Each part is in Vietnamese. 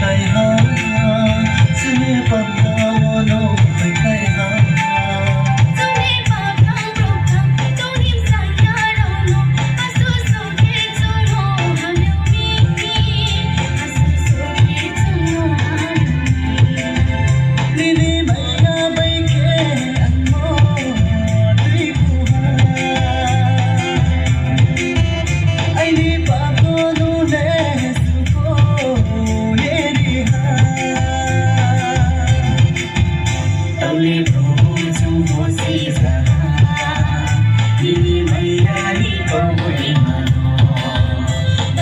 tay hát sẽ bằng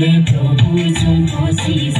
也都不会重获新